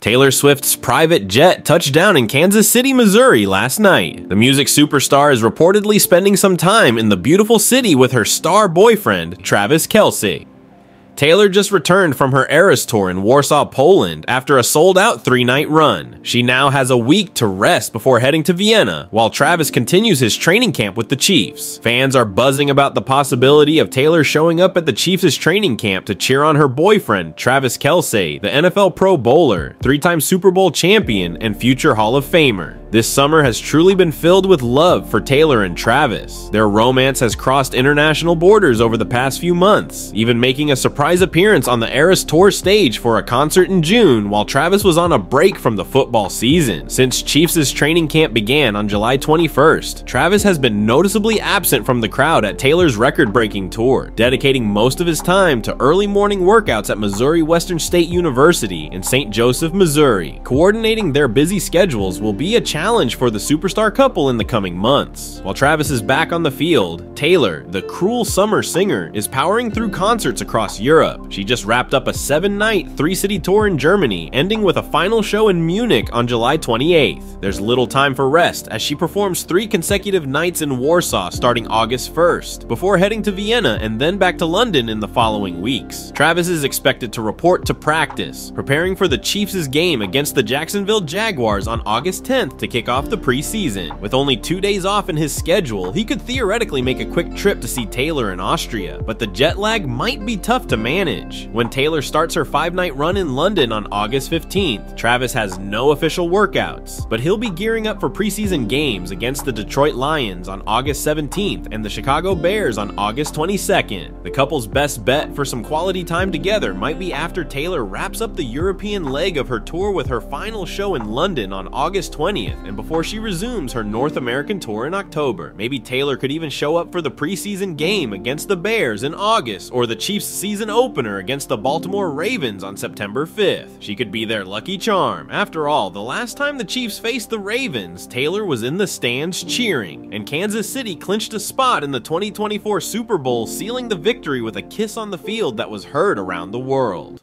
Taylor Swift's private jet touched down in Kansas City, Missouri last night. The music superstar is reportedly spending some time in the beautiful city with her star boyfriend, Travis Kelce. Taylor just returned from her Eras tour in Warsaw, Poland after a sold out three night run. She now has a week to rest before heading to Vienna, while Travis continues his training camp with the Chiefs. Fans are buzzing about the possibility of Taylor showing up at the Chiefs' training camp to cheer on her boyfriend, Travis Kelce, the NFL Pro Bowler, three time Super Bowl champion, and future Hall of Famer. This summer has truly been filled with love for Taylor and Travis. Their romance has crossed international borders over the past few months, even making a surprise appearance on the Eras Tour stage for a concert in June while Travis was on a break from the football season. Since Chiefs' training camp began on July 21st, Travis has been noticeably absent from the crowd at Taylor's record-breaking tour, dedicating most of his time to early morning workouts at Missouri Western State University in St. Joseph, Missouri. Coordinating their busy schedules will be a challenge challenge for the superstar couple in the coming months. While Travis is back on the field, Taylor, the cruel summer singer, is powering through concerts across Europe. She just wrapped up a seven night, three city tour in Germany, ending with a final show in Munich on July 28th. There's little time for rest as she performs three consecutive nights in Warsaw starting August 1st, before heading to Vienna and then back to London in the following weeks. Travis is expected to report to practice, preparing for the Chiefs' game against the Jacksonville Jaguars on August 10th to kick off the preseason. With only two days off in his schedule, he could theoretically make a quick trip to see Taylor in Austria, but the jet lag might be tough to manage. When Taylor starts her five night run in London on August 15th, Travis has no official workouts, but he'll be gearing up for preseason games against the Detroit Lions on August 17th and the Chicago Bears on August 22nd. The couple's best bet for some quality time together might be after Taylor wraps up the European leg of her tour with her final show in London on August 20th and before she resumes her North American tour in October. Maybe Taylor could even show up for the preseason game against the Bears in August or the Chiefs season opener against the Baltimore Ravens on September 5th. She could be their lucky charm. After all, the last time the Chiefs faced the Ravens, Taylor was in the stands cheering, and Kansas City clinched a spot in the 2024 Super Bowl, sealing the victory with a kiss on the field that was heard around the world.